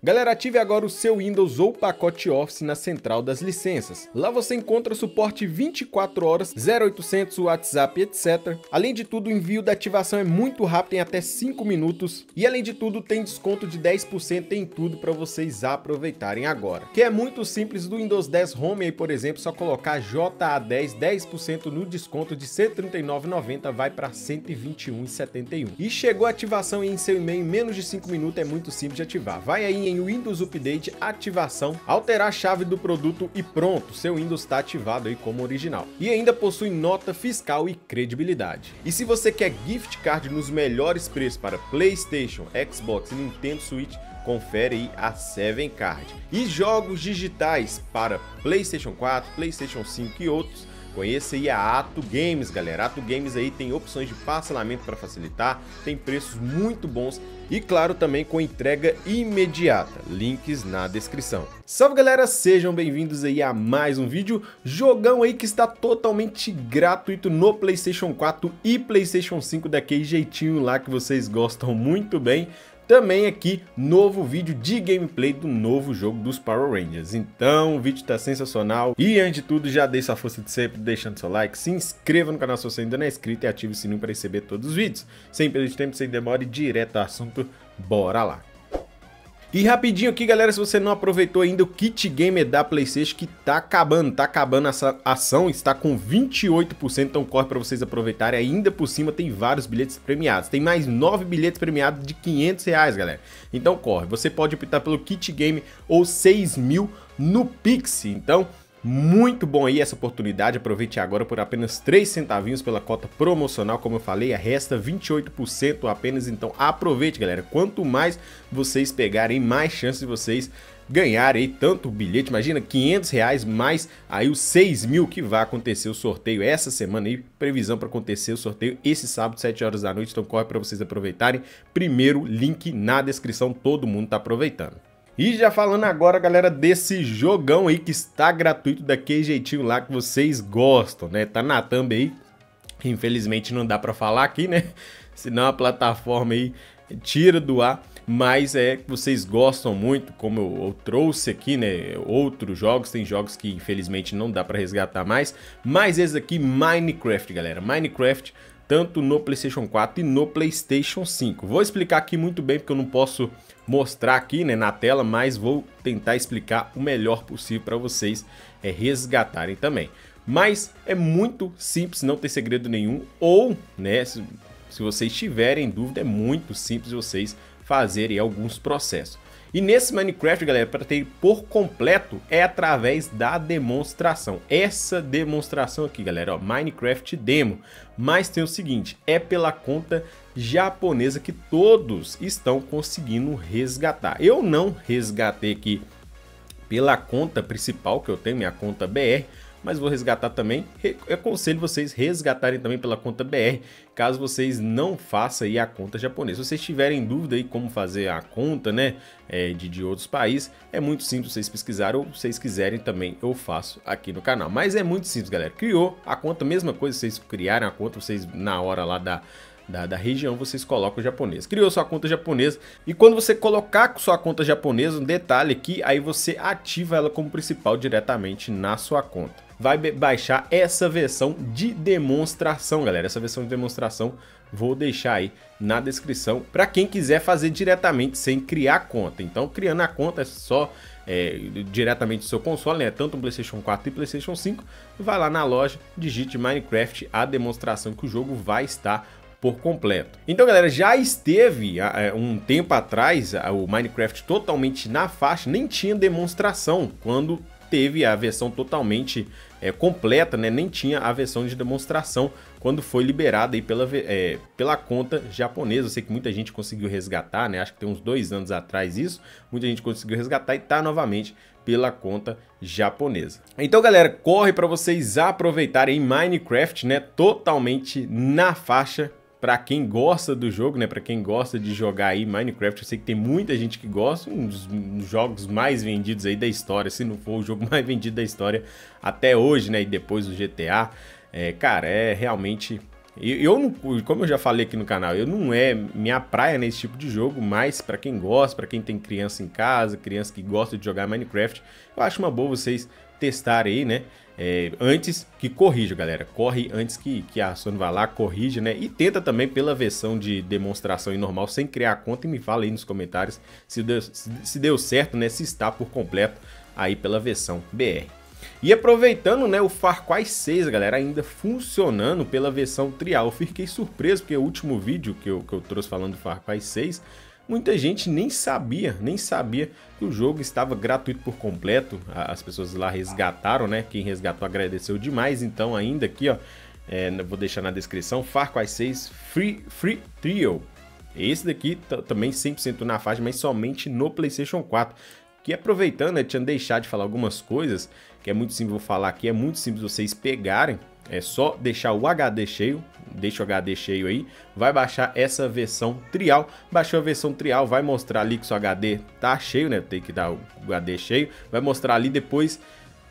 Galera, ative agora o seu Windows ou pacote Office na central das licenças. Lá você encontra suporte 24 horas, 0800, WhatsApp, etc. Além de tudo, o envio da ativação é muito rápido, em até 5 minutos. E além de tudo, tem desconto de 10% em tudo para vocês aproveitarem agora. Que é muito simples, do Windows 10 Home aí, por exemplo, só colocar JA10, 10% no desconto de R$ 139,90 vai para R$ 121,71. E chegou a ativação em seu e-mail em menos de 5 minutos, é muito simples de ativar. Vai aí em Windows Update ativação, alterar a chave do produto e pronto, seu Windows está ativado aí como original. E ainda possui nota fiscal e credibilidade. E se você quer gift card nos melhores preços para PlayStation, Xbox e Nintendo Switch, confere aí a 7 Card. E jogos digitais para PlayStation 4, PlayStation 5 e outros, Conheça aí a Ato Games, galera. Ato Games aí tem opções de parcelamento para facilitar, tem preços muito bons e claro também com entrega imediata. Links na descrição. Salve galera, sejam bem-vindos aí a mais um vídeo. Jogão aí que está totalmente gratuito no PlayStation 4 e PlayStation 5 daquele jeitinho lá que vocês gostam muito bem também aqui novo vídeo de gameplay do novo jogo dos Power Rangers. Então o vídeo está sensacional e antes de tudo já deixe sua força de sempre deixando seu like, se inscreva no canal se você ainda não é inscrito e ative o sininho para receber todos os vídeos. Sem perder tempo, sem demora e direto ao assunto, bora lá! E rapidinho aqui, galera, se você não aproveitou ainda o kit gamer da Playstation que tá acabando, tá acabando essa ação, está com 28%, então corre para vocês aproveitarem. Ainda por cima tem vários bilhetes premiados, tem mais 9 bilhetes premiados de 500 reais, galera. Então corre, você pode optar pelo kit game ou 6 mil no Pix, então muito bom aí essa oportunidade, aproveite agora por apenas 3 centavinhos pela cota promocional, como eu falei, resta 28% apenas, então aproveite galera, quanto mais vocês pegarem, mais chance de vocês ganharem aí tanto bilhete, imagina 500 reais mais aí os 6 mil que vai acontecer o sorteio essa semana aí, previsão para acontecer o sorteio esse sábado 7 horas da noite, então corre para vocês aproveitarem, primeiro link na descrição, todo mundo tá aproveitando. E já falando agora, galera, desse jogão aí que está gratuito daquele jeitinho lá que vocês gostam, né? Tá na thumb aí. Infelizmente não dá para falar aqui, né? Senão a plataforma aí tira do ar. Mas é que vocês gostam muito, como eu, eu, trouxe aqui, né? Outros jogos, tem jogos que infelizmente não dá para resgatar mais. Mas esse aqui, Minecraft, galera. Minecraft tanto no PlayStation 4 e no PlayStation 5. Vou explicar aqui muito bem porque eu não posso mostrar aqui né, na tela, mas vou tentar explicar o melhor possível para vocês é, resgatarem também. Mas é muito simples, não tem segredo nenhum, ou né, se, se vocês tiverem dúvida, é muito simples vocês fazerem alguns processos. E nesse Minecraft, galera, para ter por completo é através da demonstração. Essa demonstração aqui, galera, ó, Minecraft Demo. Mas tem o seguinte, é pela conta japonesa que todos estão conseguindo resgatar. Eu não resgatei aqui pela conta principal que eu tenho, minha conta BR, mas vou resgatar também. Eu aconselho vocês resgatarem também pela conta BR, caso vocês não façam aí a conta japonesa. Se vocês tiverem dúvida aí como fazer a conta, né, é, de, de outros países, é muito simples vocês pesquisarem ou vocês quiserem também eu faço aqui no canal. Mas é muito simples, galera. Criou a conta, mesma coisa, vocês criarem a conta, vocês na hora lá da da, da, região, vocês colocam o japonês. Criou sua conta japonesa e quando você colocar sua conta japonesa, um detalhe aqui, aí você ativa ela como principal diretamente na sua conta vai baixar essa versão de demonstração, galera. Essa versão de demonstração vou deixar aí na descrição para quem quiser fazer diretamente sem criar conta. Então, criando a conta é só é, diretamente do seu console, né? Tanto o PlayStation 4 e PlayStation 5. Vai lá na loja, digite Minecraft, a demonstração que o jogo vai estar por completo. Então, galera, já esteve é, um tempo atrás o Minecraft totalmente na faixa, nem tinha demonstração quando teve a versão totalmente é, completa, né? nem tinha a versão de demonstração quando foi liberada aí pela, é, pela conta japonesa. Eu sei que muita gente conseguiu resgatar, né? acho que tem uns dois anos atrás isso, muita gente conseguiu resgatar e está novamente pela conta japonesa. Então, galera, corre para vocês aproveitarem Minecraft, né? Totalmente na faixa para quem gosta do jogo, né, para quem gosta de jogar aí Minecraft, eu sei que tem muita gente que gosta, um dos jogos mais vendidos aí da história, se não for o jogo mais vendido da história até hoje, né, e depois do GTA, é, cara, é realmente Eu, não, como eu já falei aqui no canal, eu não é minha praia nesse tipo de jogo, mas para quem gosta, para quem tem criança em casa, criança que gosta de jogar Minecraft, eu acho uma boa vocês testarem aí, né? É, antes que corrija, galera. Corre antes que, que a Sony vá lá, corrija, né? E tenta também pela versão de demonstração e normal, sem criar conta. E me fala aí nos comentários se deu, se, se deu certo, né? Se está por completo aí pela versão BR. E aproveitando, né, o Far Cry 6, galera, ainda funcionando pela versão trial. Eu fiquei surpreso porque o último vídeo que eu, que eu trouxe falando do Far Cry 6 muita gente nem sabia, nem sabia que o jogo estava gratuito por completo. As pessoas lá resgataram, né? Quem resgatou agradeceu demais. Então, ainda aqui, ó, é, vou deixar na descrição, Far Cry 6 Free, Free Trio. Esse daqui também 100% na faixa, mas somente no PlayStation 4. Que aproveitando, né, tinha deixado de falar algumas coisas, que é muito simples vou falar aqui, é muito simples vocês pegarem é só deixar o HD cheio, deixa o HD cheio aí, vai baixar essa versão trial. Baixou a versão trial, vai mostrar ali que seu HD tá cheio, né? Tem que dar o HD cheio, vai mostrar ali depois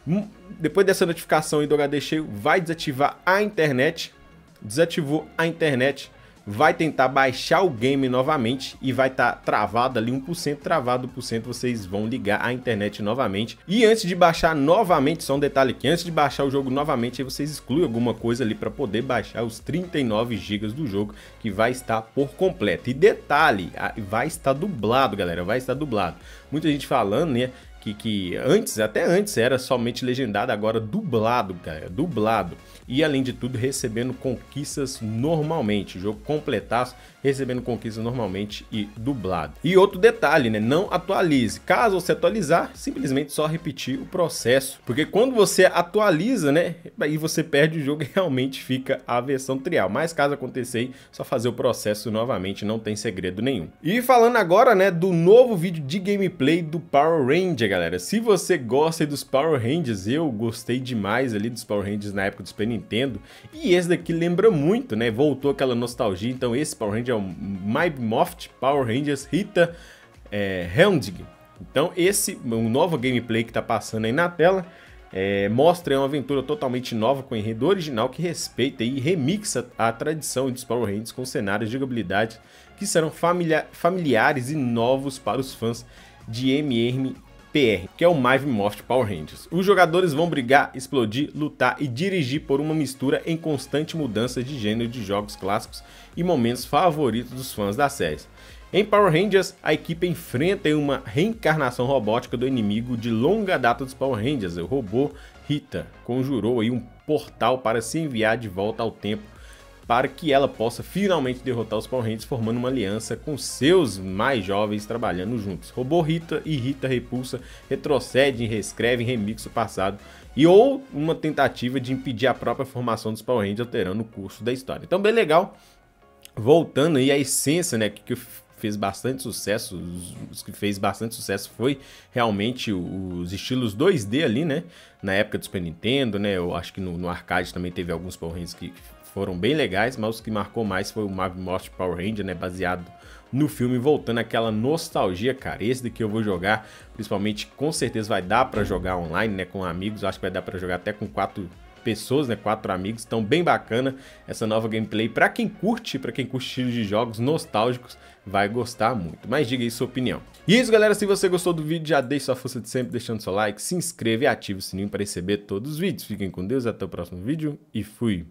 hum, depois dessa notificação aí do HD cheio, vai desativar a internet. Desativou a internet, vai tentar baixar o game novamente e vai estar tá travado ali 1%, travado 1%, vocês vão ligar a internet novamente. E antes de baixar novamente, só um detalhe aqui, antes de baixar o jogo novamente, vocês excluem alguma coisa ali para poder baixar os 39 GB do jogo, que vai estar por completo. E detalhe, vai estar dublado, galera, vai estar dublado. Muita gente falando, né, que, que antes, até antes, era somente legendado, agora dublado, cara, dublado. E além de tudo, recebendo conquistas normalmente. Jogo completaço, recebendo conquistas normalmente e dublado. E outro detalhe, né? Não atualize. Caso você atualizar, simplesmente só repetir o processo. Porque quando você atualiza, né? Aí você perde o jogo e realmente fica a versão trial. Mas caso aconteça aí, só fazer o processo novamente, não tem segredo nenhum. E falando agora, né, do novo vídeo de gameplay do Power Ranger, galera. Se você gosta dos Power Rangers, eu gostei demais ali dos Power Rangers na época do Super Nintendo. E esse daqui lembra muito, né? Voltou aquela nostalgia. Então esse Power Ranger é o My Moft Power Rangers Rita é, Helmdig. Então esse, um novo gameplay que está passando aí na tela, é, mostra uma aventura totalmente nova com enredo original que respeita e remixa a tradição dos Power Rangers com cenários de jogabilidade que serão familiares e novos para os fãs de MRM PR, que é o Mive Morph Power Rangers. Os jogadores vão brigar, explodir, lutar e dirigir por uma mistura em constante mudança de gênero de jogos clássicos e momentos favoritos dos fãs da série. Em Power Rangers, a equipe enfrenta uma reencarnação robótica do inimigo de longa data dos Power Rangers, o robô Rita, conjurou aí um portal para se enviar de volta ao tempo para que ela possa finalmente derrotar os Power Rangers formando uma aliança com seus mais jovens trabalhando juntos. Robô Rita e Rita Repulsa retrocedem, reescrevem, remixam o passado e ou uma tentativa de impedir a própria formação dos Power Rangers alterando o curso da história. Então bem legal, voltando aí à essência, né, que fez bastante sucesso, os, que fez bastante sucesso foi realmente os estilos 2D ali, né, na época do Super Nintendo, né, eu acho que no, no arcade também teve alguns Power Rangers que foram bem legais, mas o que marcou mais foi o Marvel Power Ranger, né, baseado no filme, voltando aquela nostalgia, cara. Esse daqui eu vou jogar, principalmente, com certeza vai dar para jogar online, né, com amigos. Acho que vai dar para jogar até com quatro pessoas, né, quatro amigos. Então, bem bacana essa nova gameplay. Para quem curte, para quem curte estilos de jogos nostálgicos, vai gostar muito. Mas diga aí sua opinião. E é isso, galera. Se você gostou do vídeo, já deixe sua força de sempre deixando seu like, se inscreva e ative o sininho para receber todos os vídeos. Fiquem com Deus, até o próximo vídeo e fui!